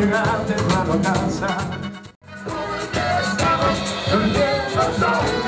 llegar temprano a casa. ¿Dónde estamos? ¿Dónde estamos?